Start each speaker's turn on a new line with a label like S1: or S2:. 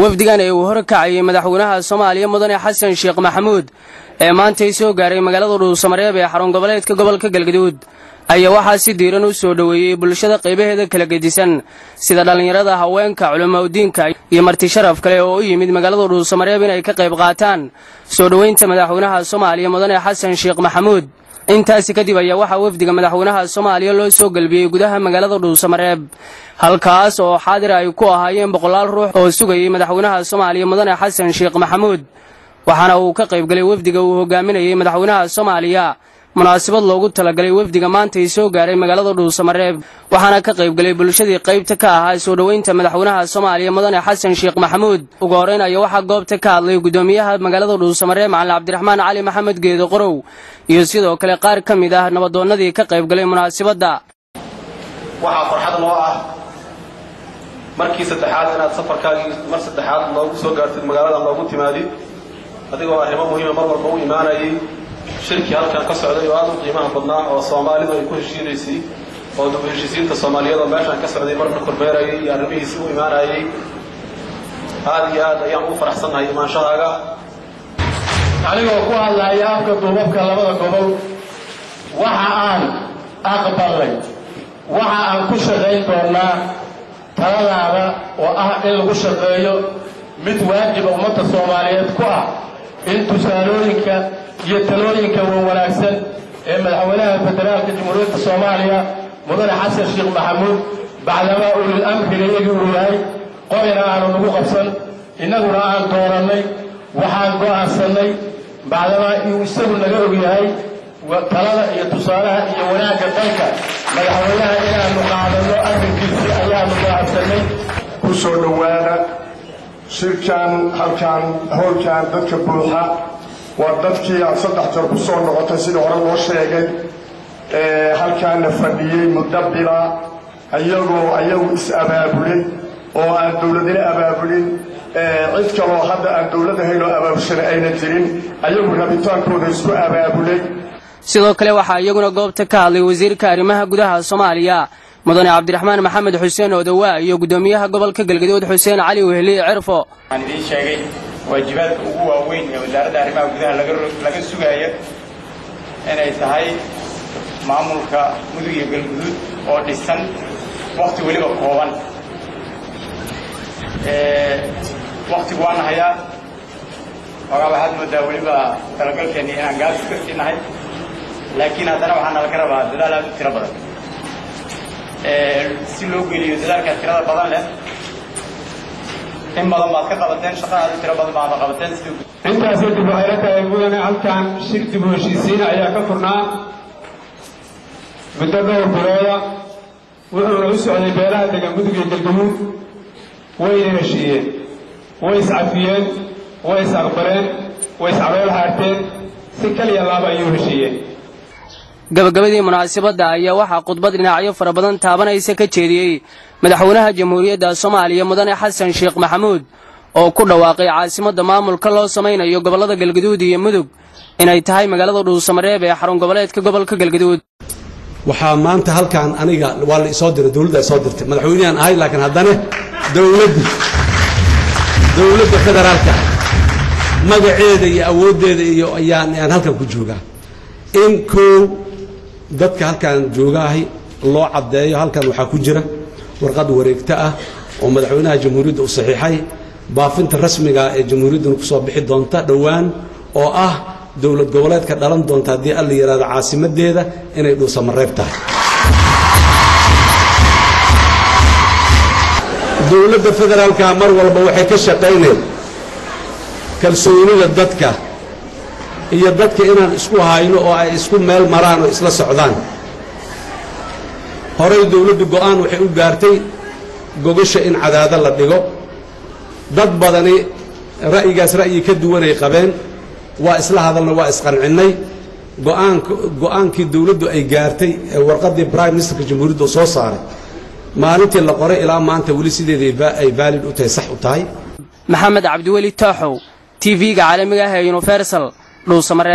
S1: wafdigan ee uu horkacayay madaxweynaha soomaaliya mudane xasan sheekh maxamuud ee maantay soo gaaray magaalada dhuusamareeb ee xarun goboleedka gobolka galgaduud. Ayaa waxaa si diiran u soo dhoweeyey bulshada qaybaheeda kala gedisan sida dhallinyarada haweenka culimaudiinka iyo marti sharaf kale oo u yimid magaalada dhuusamareeb inay ka qayb qaataan soo dhoweynta madaxweynaha soomaaliya mudane xasan sheekh maxamuud intaasi kadib ayaa waxaa wafdiga madaxweynaha soomaaliya loo soo gelbiyey gudaha magaalada dhuusamareeb halkaas oo xaadir ay ku ahaayeen boqolaal ruux oo sugayay madaxweynaha soomaaliya mudane xasan sheekh maxamuud waxaana uu ka qaybgalay wafdiga uu hogaaminayey madaxweynaha soomaaliya munaasabad loogu talagalay wafdiga maantay soo gaaray magaalada dhuusamareeb waxaana ka qaybgalay bulshadii qaybta ka ahaa soo dhoweynta madaxweynaha soomaaliya mudane xasan sheekh maxamuud. Ugu horrayn ayaa waxaa goobta ka hadlay guddoomiyaha magaalada dhuusamareeb macalin cabdiraxmaan cali maxamed geedo qorow iyo sidoo kale qaar ka mid ah nabadoonnadii ka qaybgalay munaasabadda.
S2: Waxaa farxad noo ah markii saddexaad inaad safarkaagii mar saddexaad noogu soo gaartid magaalada noogu timaadid adigoo arrimo muhiima mar walba u imaanayay shirkii halkan ka socday oo aad u qiimaha badnaa oo soomaalidu ay ku heshiinaysay oo dub heshiisiinta soomaaliyad oo meeshaan ka socday marna kormeerayay iyo arrimihiisi u imaanayay aad iyo aad ayaan ugu faraxsannahay imaanshahaaga
S3: anigoo ku hadlaya afka duubabka labada gobol waxa aan aqbalnay waxa aan ku shaqayn doonnaa taladaada oo ah in lagu shaqeeyo mid waajiba ummadda soomaaliyeed ku ah in tusaalooyinka iyo talooyinka wan wanaagsan ee madaxweynaha federaalka jamhuuriyadda soomaaliya mudane xasan sheekh maxamuud bacdamaa ulil amriga iyagii uu yahay qorina aanu nagu qabsan innaguna aan doorannay waxaan go'aansannay bacdamaa inuu isagu naga og yahay talada iyo tusaalaha iyo wanaagga dalka. Madaxweynaha inaannu qaadanno arrinkiisii ayaannu go'aansannay.
S4: Ku soo dhowaada shirkan halkaan howlkan dadka buuxa waa dadkii aad saddex jeer ku soo noqotay sidii hore loo sheegay halkaana fadhiyey muddo bila ayagoo ayagu is-abaabulin oo aan dowladina abaabulin cid kaloo hadda aan dowlad ahayn oo abaabulshana ayna jirin ayagu rabitaankooda isku abaabulay.
S1: Sidoo kale waxaa iyaguna goobta ka hadlay wasiirka arrimaha gudaha soomaaliya mudane cabdiraxmaan maxamed xuseen odawaa iyo guddoomiyaha gobolka galgaduud xuseen cali
S5: waxaan idiin sheegay waajibaadka ugu waaweyn ee wasaaradda arrimaha gudaha laga sugaayo inay tahay maamulka mudug iyo galguduud oo dhisan wakhti weliba kooban. Wakhtigu waan hayaa ogaa waxaad moodaa weliba talagalkeenni inaan gaabis ka siinahay laakiin haddana waxaa nalaga rabaa dadaal aad u tiro badan. Si loo geliyo dadaalkaa tirada badan leh in badan baad ka qabateen shaqa aad u tiro badan baad qabateen
S3: intaas kadib waxay la tahay mudane halkan shir dib u heshiisiin ayaa ka furnaa. Muddo dhowr bilooda wuxuuna u socday beelaha degan mudug iyo galgaduud wayna heshiiyeen way iscafiyeen way is-aqbaleen way iscalool haarteen. Si kaliya laaba ayuu heshiiyeen
S1: gabagabadii munaasabadda ayaa waxaa khudbad dhinacyo fara badan taabanaysa ka jeediyey madaxweynaha jamhuuriyadda soomaaliya mudane xasan sheekh maxamuud oo ku dhawaaqay caasimadda maamulka loo samaynayo gobollada galgaduud iyo mudug inay tahay magaalada dhuusamareeb ee xarun goboleedka gobolka galgaduud.
S6: Waxaa maanta halkan aniga waa la isoo diray dowladda isoo dirtay. Madaxweynehan ahay laakiin haddana dowladda dowladda federaalka magaceeda iyo awooddeeda iyo ayaan ayaan halkan ku joogaa. In koow dadka halkan joogaahay loo caddeeyo halkan waxaa ku jira warqad wareegto ah oo madaxweynaha jamhuuriyadda u saxiixay. Baafinta rasmiga ee jamhuuriyadduna ku soo bixi doonta dhowaan oo ah dowlad goboleedka dhalan doonta haddii alla yidhahdo caasimaddeeda inay dhuusamareeb tahay. Dowladda federaalka mar walba waxay ka shaqayneen kalsoonida dadka iyo dadka inaan isku hayno oo ay isku meel maraan oo isla socdaan. Horey dowladdu go'aan waxay u gaartay gogasha in cadaado la dhigo. Dad badani ra'yigaas ra'yi ka duwanay qabeen waa isla hadalna waa isqancinnay go'aankii dowladdu ay gaartay ee warqaddii brime ministerka jamhuuriyadda soo saaray maalintii la qoray ilaa maanta weli sideeda ay vaalid u tahay sax u tahay.
S1: Maxamed cabdiweli taaxow t v-ga caalamiga ah ee universal dhuusamareeb